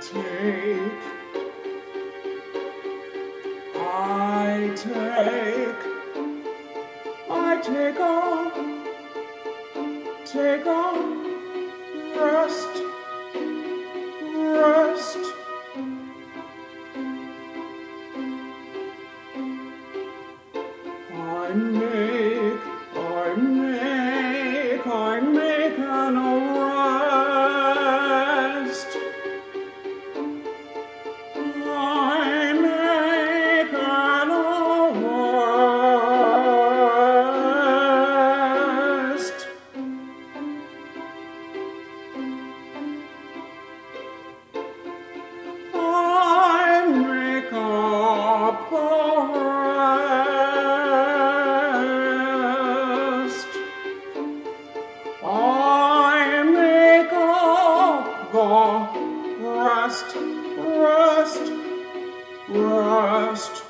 take, I take, I take on, take on, rest, rest. I make, I make, I make an arrest. Rest. I make up the rest, rest, rest.